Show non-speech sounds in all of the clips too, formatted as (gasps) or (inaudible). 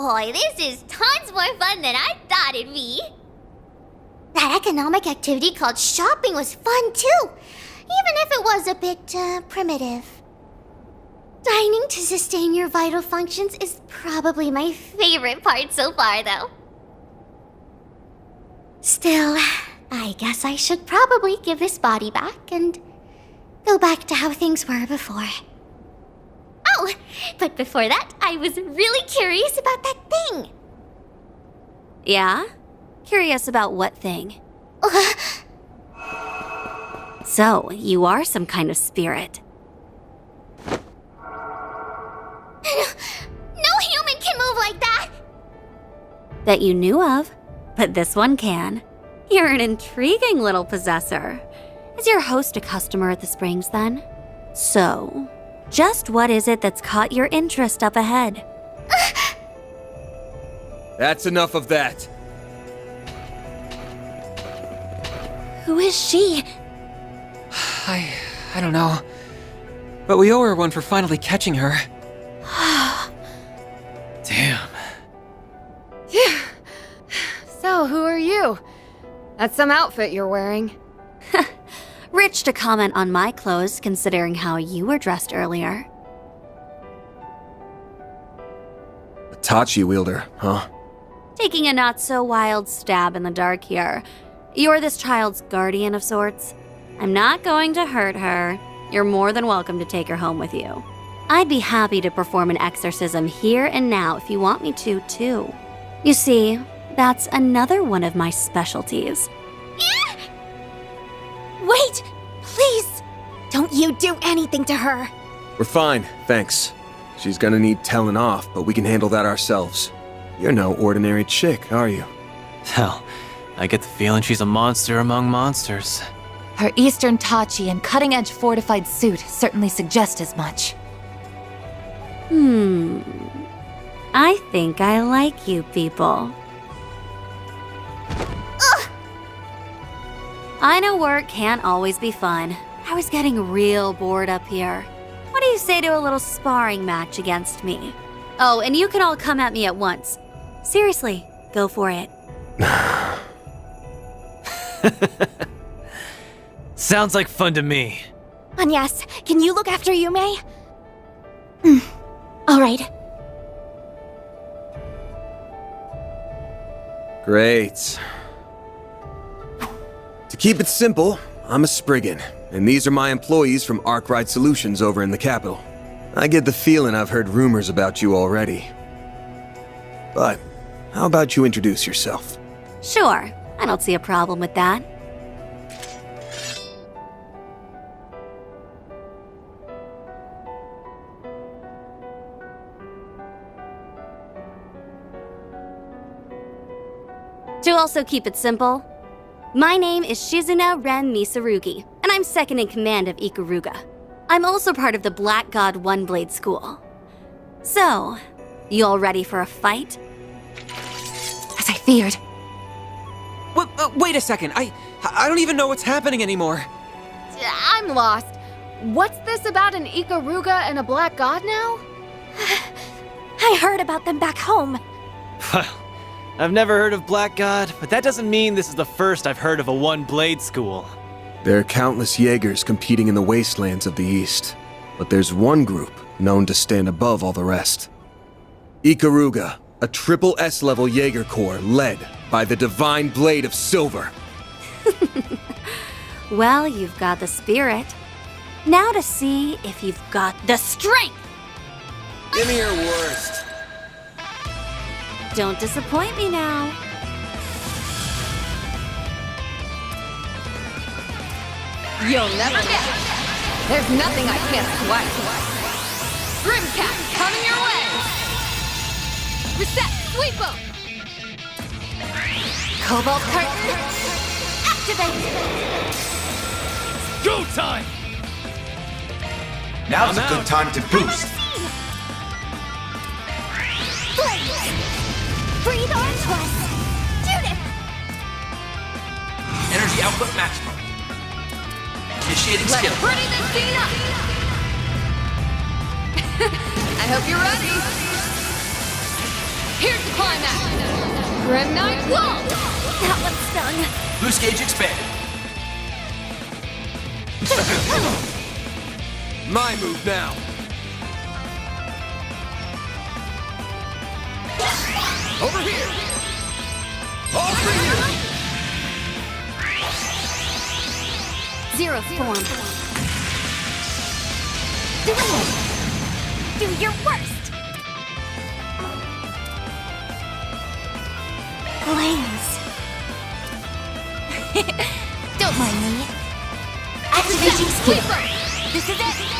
boy, this is tons more fun than I thought it'd be. That economic activity called shopping was fun too, even if it was a bit uh, primitive. Dining to sustain your vital functions is probably my favorite part so far, though. Still, I guess I should probably give this body back and go back to how things were before. But before that, I was really curious about that thing. Yeah? Curious about what thing? (laughs) so, you are some kind of spirit. (gasps) no human can move like that! That you knew of, but this one can. You're an intriguing little possessor. Is your host a customer at the Springs then? So, just what is it that's caught your interest up ahead? That's enough of that. Who is she? I. I don't know. But we owe her one for finally catching her. (sighs) Damn. Yeah. So, who are you? That's some outfit you're wearing. Rich to comment on my clothes, considering how you were dressed earlier. Tachi wielder, huh? Taking a not so wild stab in the dark here. You're this child's guardian of sorts. I'm not going to hurt her. You're more than welcome to take her home with you. I'd be happy to perform an exorcism here and now if you want me to, too. You see, that's another one of my specialties. (gasps) Wait! Please! Don't you do anything to her! We're fine, thanks. She's gonna need telling off, but we can handle that ourselves. You're no ordinary chick, are you? Hell, I get the feeling she's a monster among monsters. Her Eastern Tachi and cutting edge fortified suit certainly suggest as much. Hmm. I think I like you people. Ugh! I know work can't always be fun. I was getting real bored up here. What do you say to a little sparring match against me? Oh, and you can all come at me at once. Seriously, go for it. (laughs) Sounds like fun to me. Agnes, can you look after Yume? Hmm. Alright. Great. To keep it simple, I'm a Spriggan, and these are my employees from Arkride Solutions over in the capital. I get the feeling I've heard rumors about you already. But, how about you introduce yourself? Sure, I don't see a problem with that. To also keep it simple, my name is Shizuna Rem Misurugi, and I'm second in command of Ikaruga. I'm also part of the Black God One Blade School. So, you all ready for a fight? As I feared. Wait, uh, wait a second. I I don't even know what's happening anymore. I'm lost. What's this about an Ikaruga and a Black God now? (sighs) I heard about them back home. I've never heard of Black God, but that doesn't mean this is the first I've heard of a one blade school. There are countless Jaegers competing in the wastelands of the East, but there's one group known to stand above all the rest. Ikaruga, a triple S level Jaeger Corps led by the Divine Blade of Silver. (laughs) Well, you've got the spirit. Now to see if you've got the strength! Give me your worst. Don't disappoint me now. You'll never get. There's nothing I can't swipe. Grimcat, coming your way. Risette, sweep 'em. Cobalt curtain, activate! Go time! Now's I'm a good time to boost. Blaze! Breathe on twice! Judith! Energy output maximum. Initiating Let's skill. pretty this scene up. I hope you're ready. Here Grim Knight Wall! That one stung. Boost gauge expanded. (laughs) My move now. Over here! All for you! Zero form. Do it! Do your worst! Blaze. (laughs) Don't mind me. Activating Sweeper! This is it!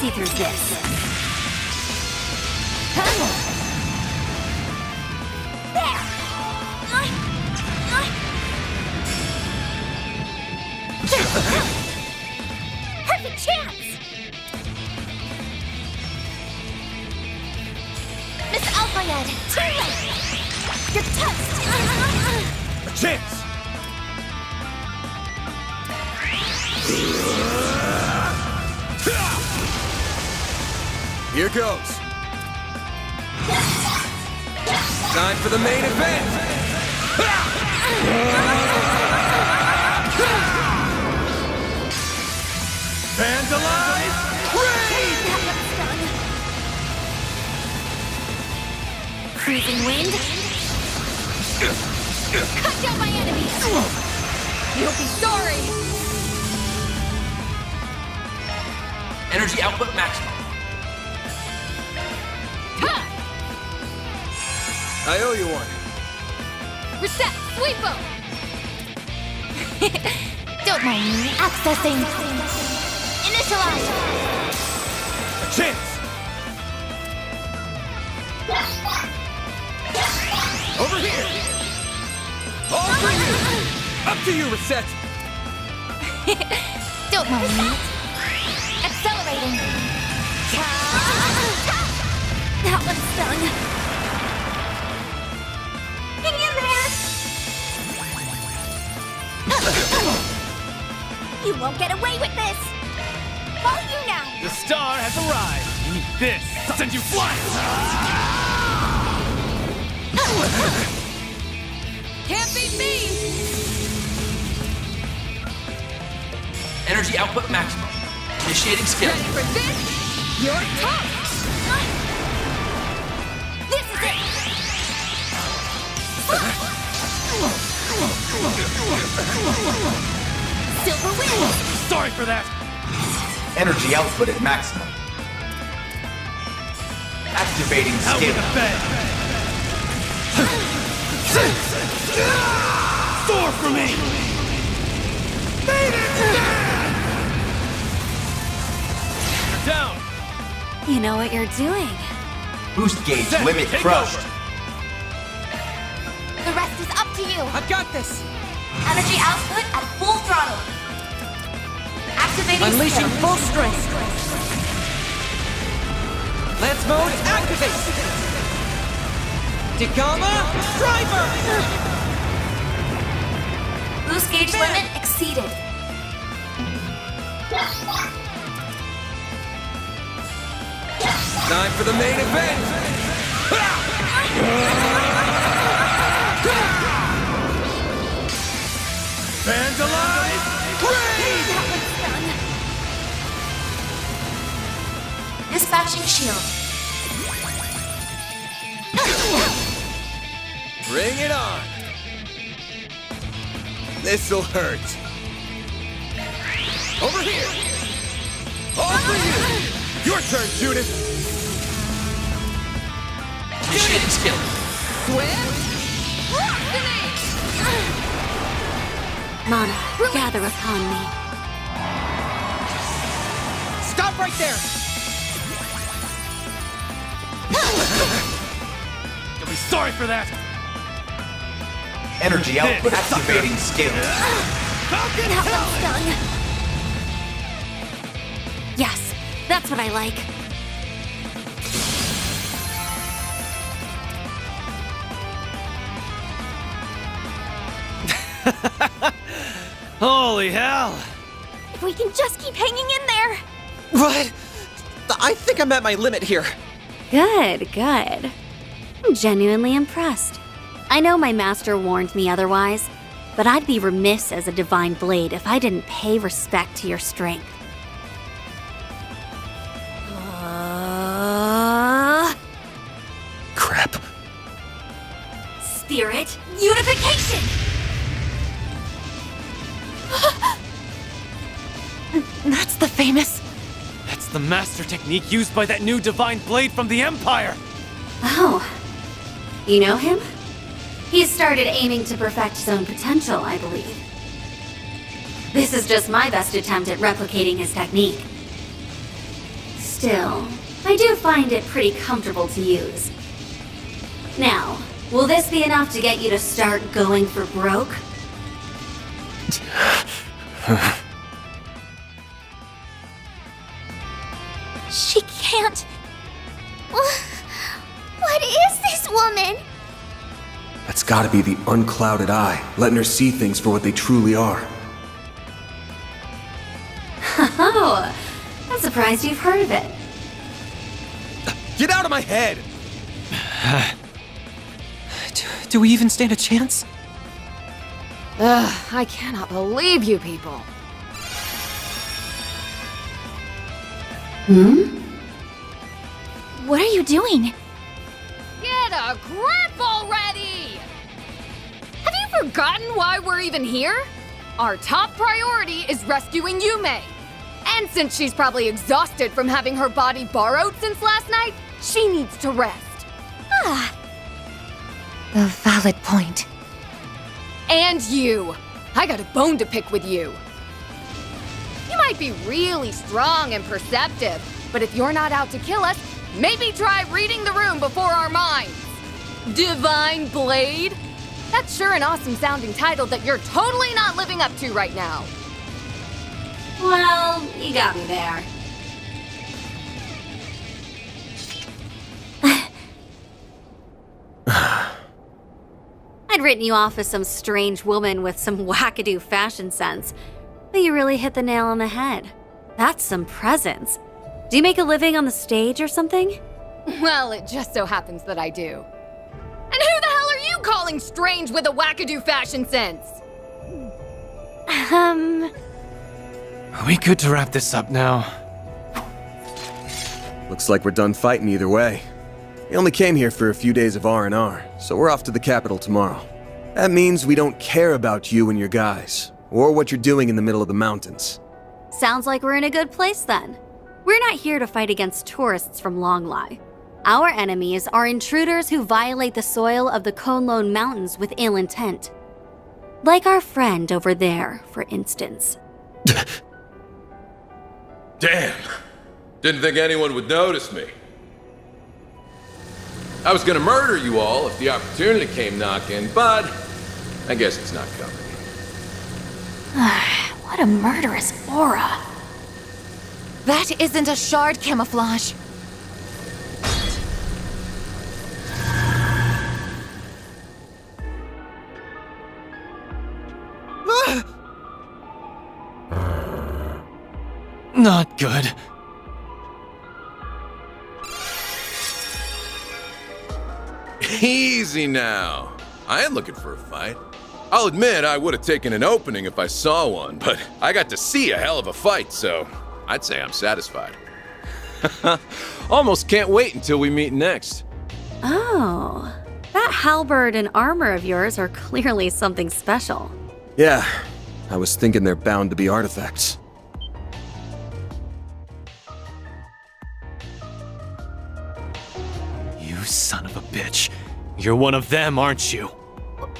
See through this. Perfect chance! Miss Alphayed, too late! You're! A chance! Here goes. Time for the main event! Vandalize! Raid! Freezing wind. Cut down my enemies! You'll be sorry! Energy output maximum. I owe you one. Risette! Sweepo! (laughs) Don't mind me. Accessing. Initialize. A chance! Over here! All for you! Up to you, Risette! (laughs) Don't mind me. Accelerating. That one stung. You won't get away with this. All you now. The star has arrived. Eat this. I'll send you flying. (laughs) Can't beat me! Energy output maximum. Initiating skill. Ready for this? You're tough! This is it. (laughs) (laughs) Silver wind. Sorry for that. Energy output at maximum. Activating Out with skill. a bang. Soar for me. You're down. You know what you're doing. Boost gauge Set, limit take crushed. over. The rest is up to you. I've got this! Energy output at full throttle. Activating Unleashing skill. full strength! Lance mode, activate! Degama, driver! Boost gauge limit exceeded. Time for the main event! Dispatching shield. Bring it on! This'll hurt. Over here! All for you! Your turn, Judith! Initiating skill. Swim! Mana, gather upon me. Stop right there! (laughs) You'll be sorry for that. Energy (laughs) output activating skill. (laughs) That one stung. Yes, that's what I like. Holy hell! If we can just keep hanging in there. What? I think I'm at my limit here. Good, good. I'm genuinely impressed. I know my master warned me otherwise, but I'd be remiss as a divine blade if I didn't pay respect to your strength. Master technique used by that new divine blade from the Empire! Oh. You know him? He's started aiming to perfect his own potential, I believe. This is just my best attempt at replicating his technique. Still, I do find it pretty comfortable to use. Now, will this be enough to get you to start going for broke? (laughs) can't. What is this woman? That's gotta be the unclouded eye, letting her see things for what they truly are. (laughs) Oh, I'm surprised you've heard of it. Get out of my head! (sighs) Do, do we even stand a chance? Ugh, I cannot believe you people. Hmm? What are you doing? Get a grip already! Have you forgotten why we're even here? Our top priority is rescuing Yume. And since she's probably exhausted from having her body borrowed since last night, she needs to rest. Ah, A valid point. And you! I got a bone to pick with you. You might be really strong and perceptive, but if you're not out to kill us, maybe try reading the room before our minds. Divine Blade? That's sure an awesome sounding title that you're totally not living up to right now. Well, you got me there. (sighs) I'd written you off as some strange woman with some (laughs) wackadoo fashion sense, but you really hit the nail on the head. That's some presence. Do you make a living on the stage or something? Well, it just so happens that I do. And who the hell are you calling strange with a wackadoo fashion sense? um, Are we good to wrap this up now? Looks like we're done fighting either way. We only came here for a few days of R&R, so we're off to the capital tomorrow. That means we don't care about you and your guys, or what you're doing in the middle of the mountains. Sounds like we're in a good place then. We're not here to fight against tourists from Longlai. Our enemies are intruders who violate the soil of the Konlone Mountains with ill intent. Like our friend over there, for instance. (laughs) Damn. Didn't think anyone would notice me. I was gonna murder you all if the opportunity came knocking, but I guess it's not coming. (sighs) what a murderous aura. That isn't a shard camouflage. Ah! Not good. Easy now. I ain't looking for a fight. I'll admit I would have taken an opening if I saw one, but I got to see a hell of a fight, so I'd say I'm satisfied. (laughs) Almost can't wait until we meet next. Oh, that halberd and armor of yours are clearly something special. Yeah, I was thinking they're bound to be artifacts. You son of a bitch. You're one of them, aren't you?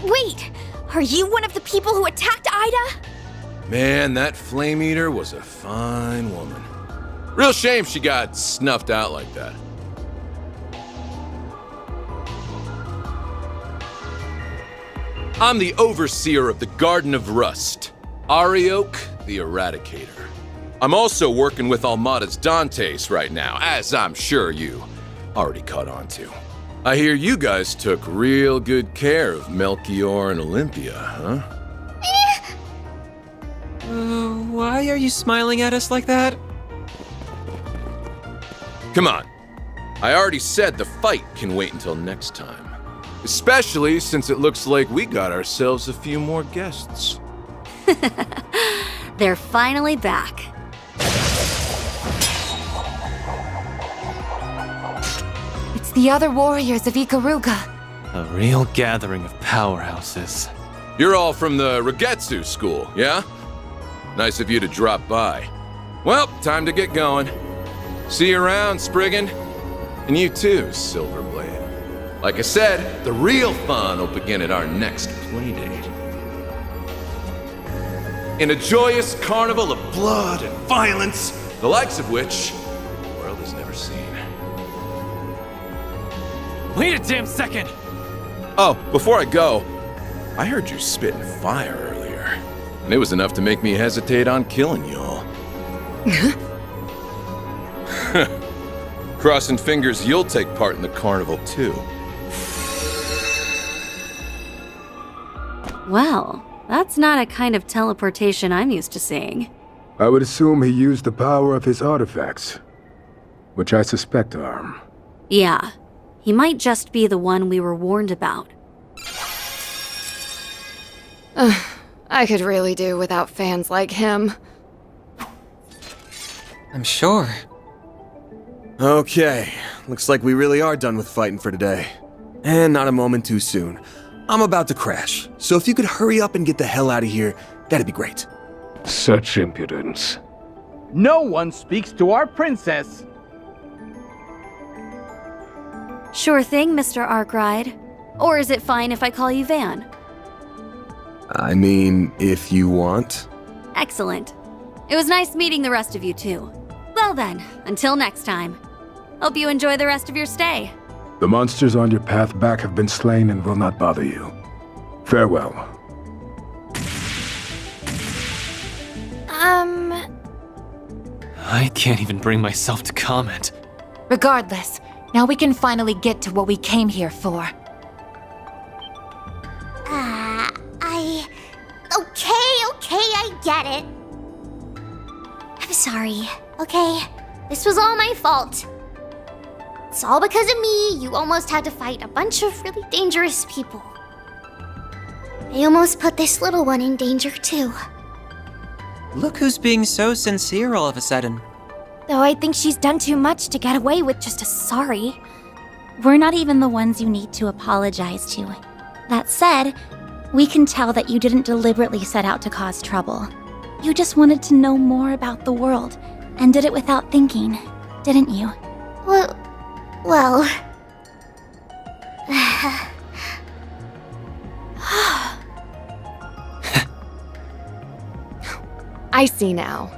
Wait, are you one of the people who attacked Ida? Man, that Flame Eater was a fine woman. Real shame she got snuffed out like that. I'm the overseer of the Garden of Rust, Arioch the Eradicator. I'm also working with Almata's Dantes right now, as I'm sure you already caught on to. I hear you guys took real good care of Melchior and Olympia, huh? Uh, why are you smiling at us like that? Come on. I already said the fight can wait until next time. Especially since it looks like we got ourselves a few more guests. (laughs) They're finally back. It's the other warriors of Ikaruga. A real gathering of powerhouses. You're all from the Regetsu school, yeah? Nice of you to drop by. Well, time to get going. See you around, Spriggan. And you too, Silverblade. Like I said, the real fun will begin at our next playdate. In a joyous carnival of blood and violence, the likes of which the world has never seen. Wait a damn second! Oh, before I go, I heard you spitting fire earlier. And it was enough to make me hesitate on killing y'all. (laughs) Crossing fingers you'll take part in the carnival too. Well, that's not a kind of teleportation I'm used to seeing. I would assume he used the power of his artifacts, which I suspect are. Yeah, he might just be the one we were warned about. (sighs) I could really do without fans like him. I'm sure. Okay, looks like we really are done with fighting for today. And not a moment too soon. I'm about to crash, so if you could hurry up and get the hell out of here, that'd be great. Such impudence. No one speaks to our princess. Sure thing, Mr. Arkride. Or is it fine if I call you Van? I mean, if you want. Excellent. It was nice meeting the rest of you, too. Well then, until next time. Hope you enjoy the rest of your stay. The monsters on your path back have been slain and will not bother you. Farewell. Um, I can't even bring myself to comment. regardless, now we can finally get to what we came here for. Sorry, okay? This was all my fault. It's all because of me. You almost had to fight a bunch of really dangerous people. I almost put this little one in danger, too. Look who's being so sincere all of a sudden. Though I think she's done too much to get away with just a sorry. We're not even the ones you need to apologize to. That said, we can tell that you didn't deliberately set out to cause trouble. You just wanted to know more about the world, and did it without thinking, didn't you? Well. Well. (sighs) I see now.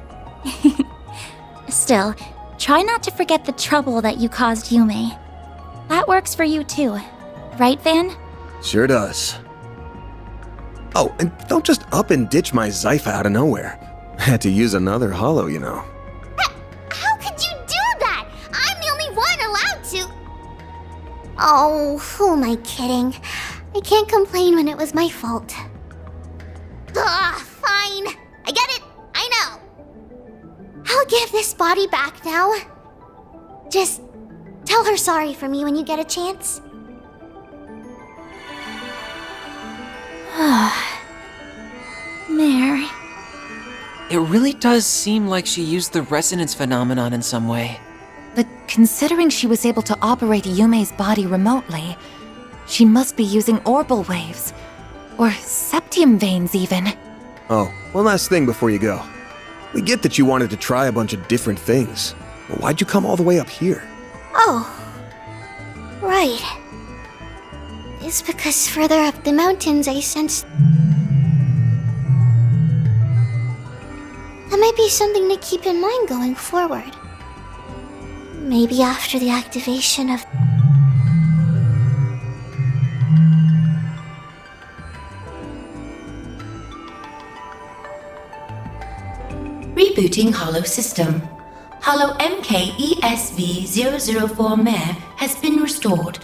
(laughs) Still, try not to forget the trouble that you caused Yume. That works for you too. Right, Van? Sure does. Oh, and don't just up and ditch my Xipha out of nowhere. I (laughs) Had to use another hollow, you know. How could you do that? I'm the only one allowed to. Oh, who am I kidding? I can't complain when it was my fault. Ugh, fine. I get it. I know. I'll give this body back now. Just tell her sorry for me when you get a chance. (sighs) Mare. It really does seem like she used the resonance phenomenon in some way. But considering she was able to operate Yume's body remotely, she must be using orbital waves. Or septium veins, even. Oh, one last thing before you go. We get that you wanted to try a bunch of different things. But why'd you come all the way up here? Oh, right. It's because further up the mountains I sensed. That might be something to keep in mind going forward. Maybe after the activation of. Rebooting Hollow System. Hollow MKESV004 Mare has been restored.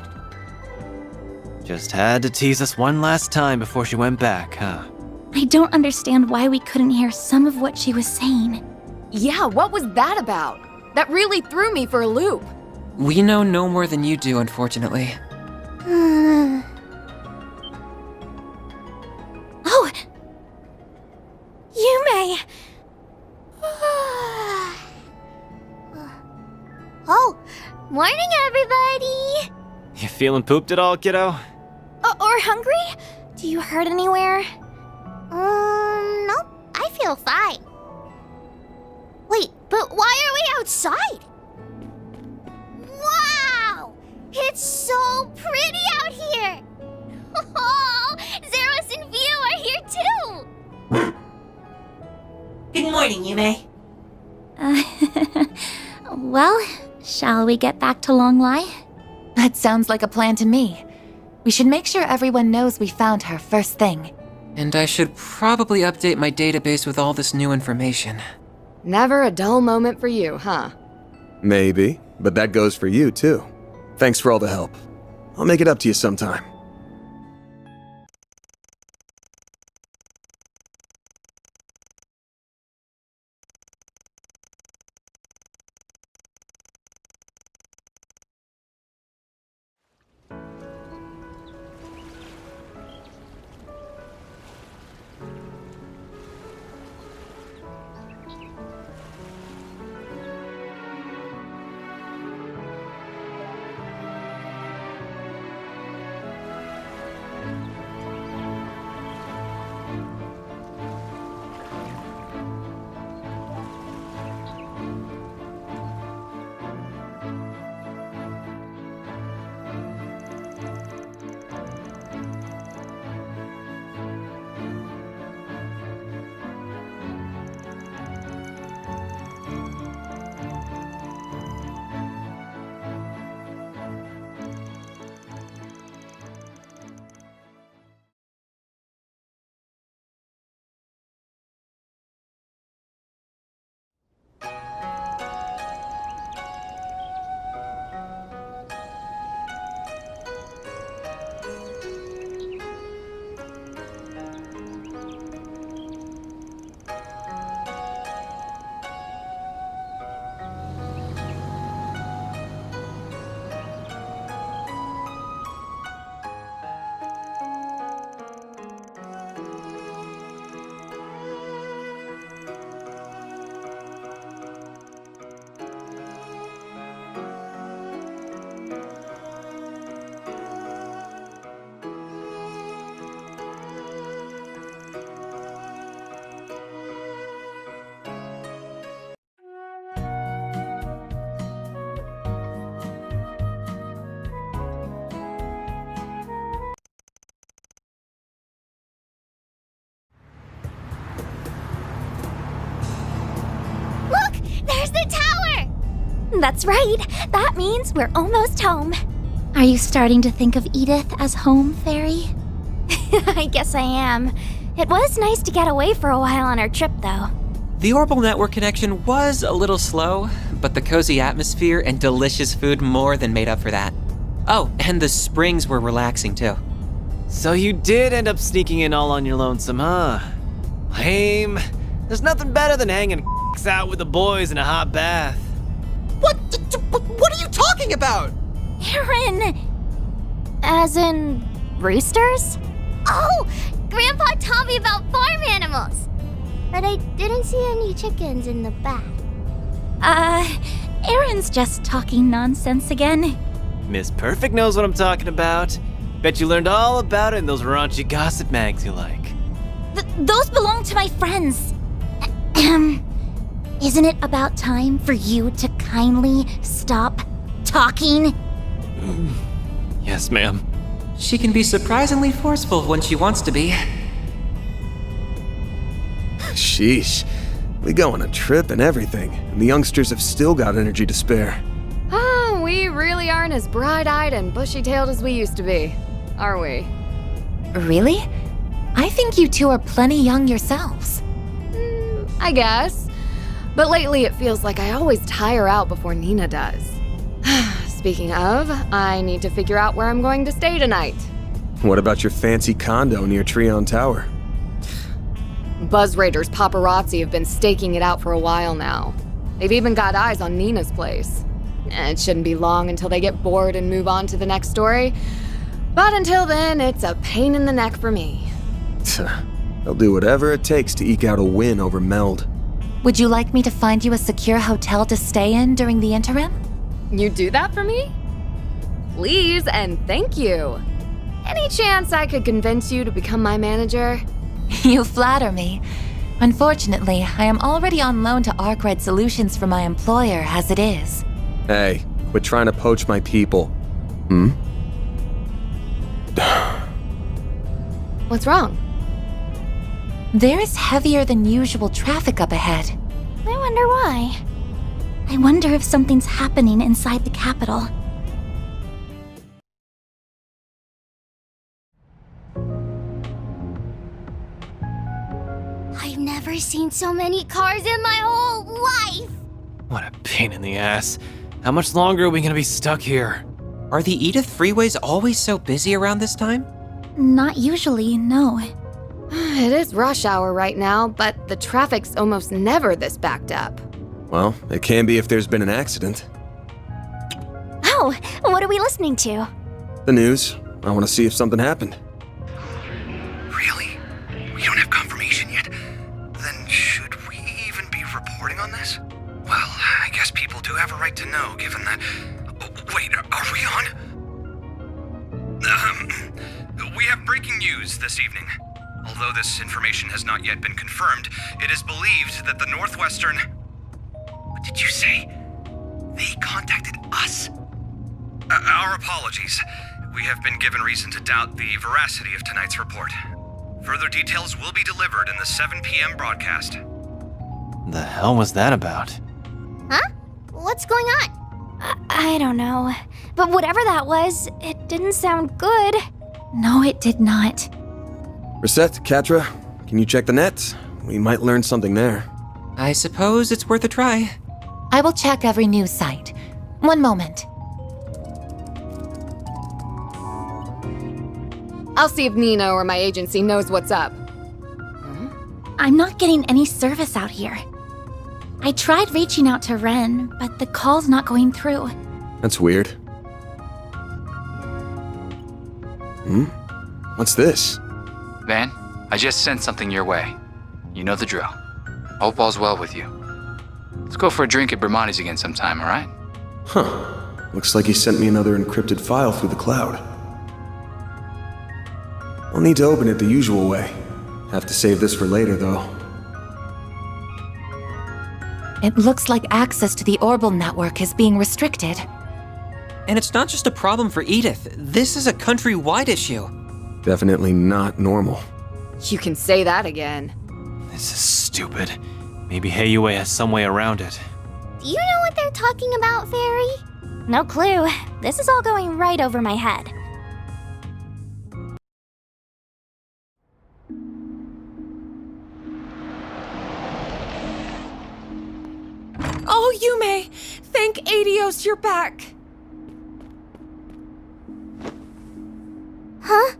Just had to tease us one last time before she went back, huh? I don't understand why we couldn't hear some of what she was saying. Yeah, what was that about? That really threw me for a loop. We know no more than you do, unfortunately. (sighs) oh! You may. (sighs) oh, morning, everybody! You feeling pooped at all, kiddo? Or hungry? Do you hurt anywhere? Um, nope. I feel fine. Wait, but why are we outside? Wow! It's so pretty out here! (laughs) Oh, Zeros and View are here too! (laughs) Good morning, Yume. Uh, (laughs) well, shall we get back to Longlai? That sounds like a plan to me. We should make sure everyone knows we found her first thing. And I should probably update my database with all this new information. Never a dull moment for you, huh? Maybe, but that goes for you too. Thanks for all the help. I'll make it up to you sometime. That's right. That means we're almost home. Are you starting to think of Edith as home, Feri? (laughs) I guess I am. It was nice to get away for a while on our trip, though. The Orbital Network connection was a little slow, but the cozy atmosphere and delicious food more than made up for that. Oh, and the springs were relaxing too. So you did end up sneaking in all on your lonesome, huh? Lame. There's nothing better than hanging (laughs) out with the boys in a hot bath. What? What are you talking about? Aaron! As in, roosters? Oh! Grandpa taught me about farm animals! But I didn't see any chickens in the bath. Uh, Aaron's just talking nonsense again. Miss Perfect knows what I'm talking about. Bet you learned all about it in those raunchy gossip mags you like. Th those belong to my friends. Ahem. (clears throat) Isn't it about time for you to kindly stop talking? Mm. Yes, ma'am. She can be surprisingly forceful when she wants to be. Sheesh. We go on a trip and everything, and the youngsters have still got energy to spare. Oh, we really aren't as bright eyed and bushy tailed as we used to be, are we? Really? I think you two are plenty young yourselves. Mm, I guess. But lately it feels like I always tire out before Nina does. (sighs) Speaking of, I need to figure out where I'm going to stay tonight. What about your fancy condo near Trion Tower? Buzz Raiders paparazzi have been staking it out for a while now. They've even got eyes on Nina's place. Eh, It shouldn't be long until they get bored and move on to the next story. But until then, it's a pain in the neck for me. They'll do whatever it takes to eke out a win over Meld. Would you like me to find you a secure hotel to stay in during the interim? You do that for me? Please and thank you. Any chance I could convince you to become my manager? (laughs) You flatter me. Unfortunately, I am already on loan to Arkride Solutions for my employer as it is. Hey, quit trying to poach my people. Hmm? (sighs) What's wrong? There is heavier than usual traffic up ahead. I wonder why. I wonder if something's happening inside the capital. I've never seen so many cars in my whole life. What a pain in the ass. How much longer are we gonna be stuck here? Are the Edith freeways always so busy around this time? Not usually, no. (sighs) It is rush hour right now, but the traffic's almost never this backed up. Well, it can be if there's been an accident. Oh, what are we listening to? The news. I want to see if something happened. Really? We don't have confirmation yet? Then should we even be reporting on this? Well, I guess people do have a right to know, given that. Oh, wait, are we on? Um, we have breaking news this evening. Although this information has not yet been confirmed, it is believed that the Northwestern. What did you say? They contacted us? Uh, our apologies. We have been given reason to doubt the veracity of tonight's report. Further details will be delivered in the 7 p.m. broadcast. The hell was that about? Huh? What's going on? I, I don't know. But whatever that was, it didn't sound good. No, it did not. Risette, Katra, can you check the net? We might learn something there. I suppose it's worth a try. I will check every news site. One moment. I'll see if Nina or my agency knows what's up. I'm not getting any service out here. I tried reaching out to Ren, but the call's not going through. That's weird. Hmm? What's this? Van, I just sent something your way. You know the drill. Hope all's well with you. Let's go for a drink at Bermonti's again sometime, alright? Huh. Looks like he sent me another encrypted file through the cloud. I'll need to open it the usual way. Have to save this for later, though. It looks like access to the Orbital network is being restricted. And it's not just a problem for Edith. This is a countrywide issue. Definitely not normal. You can say that again. This is stupid. Maybe Heiyue has some way around it. Do you know what they're talking about, Feri? No clue. This is all going right over my head. Oh, Yume! Thank Aidios you're back! Huh?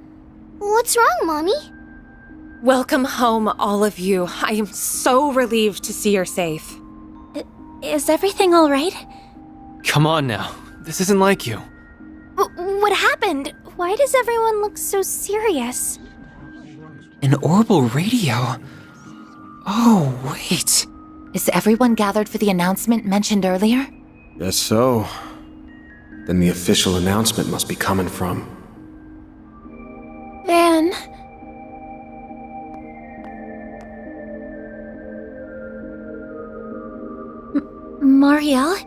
What's wrong, Mommy? Welcome home, all of you. I am so relieved to see you're safe. Is everything all right? Come on now. This isn't like you. W- what happened? Why does everyone look so serious? An orbital radio? Oh, wait. Is everyone gathered for the announcement mentioned earlier? Guess so. Then the official announcement must be coming from. Van. M- Marielle?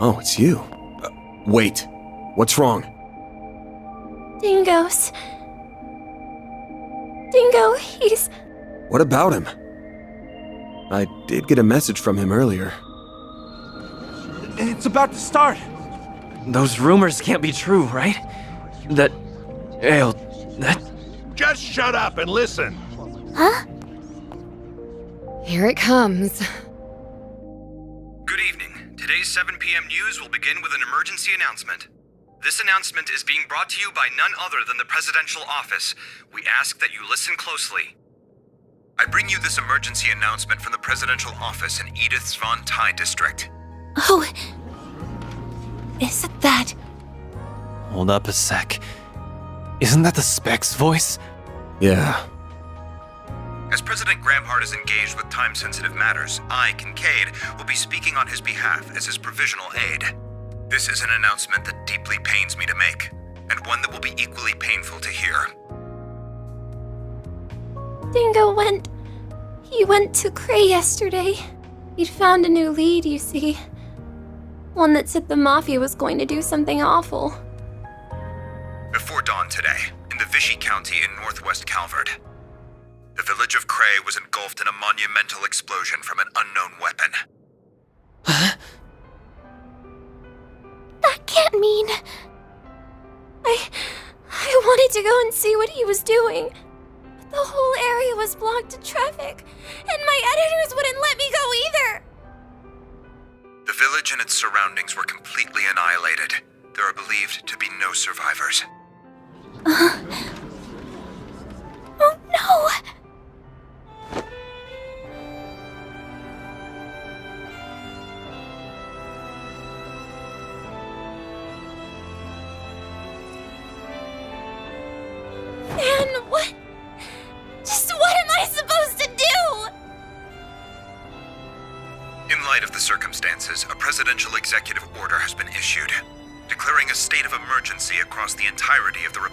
Oh, it's you. Uh, wait. What's wrong? Dingoes. Dingo, he's. What about him? I did get a message from him earlier. It's about to start. Those rumors can't be true, right? That. Ale. That. Just shut up and listen. Huh? Here it comes. Good evening. Today's 7 p.m. news will begin with an emergency announcement. This announcement is being brought to you by none other than the presidential office. We ask that you listen closely. I bring you this emergency announcement from the presidential office in Edith's Von Tai district. Oh. Is it that? Hold up a sec. Isn't that the Specs voice? Yeah. As President Gramheart is engaged with time sensitive matters, I, Kincaid, will be speaking on his behalf as his provisional aide. This is an announcement that deeply pains me to make, and one that will be equally painful to hear. Dingo went. He went to Creil yesterday. He'd found a new lead, you see. One that said the Mafia was going to do something awful. Before dawn today, in the Vichy County in northwest Calvard, the village of Creil was engulfed in a monumental explosion from an unknown weapon. Huh? That can't mean. I. I wanted to go and see what he was doing. But the whole area was blocked to traffic, and my editors wouldn't let me go either. The village and its surroundings were completely annihilated. There are believed to be no survivors. (gasps) Oh no!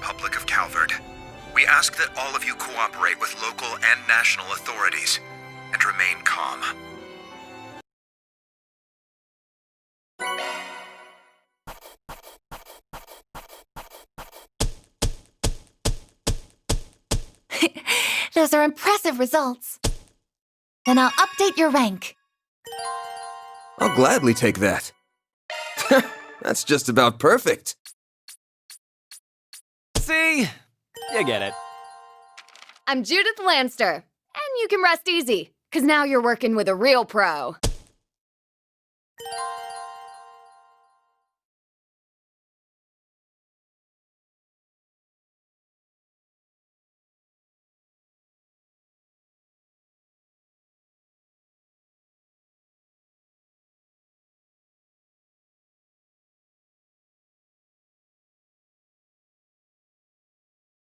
Republic of Calvard. We ask that all of you cooperate with local and national authorities and remain calm. (laughs) Those are impressive results. Then I'll update your rank. I'll gladly take that. (laughs) That's just about perfect. You get it. I'm Judith Ranster, and you can rest easy, because now you're working with a real pro.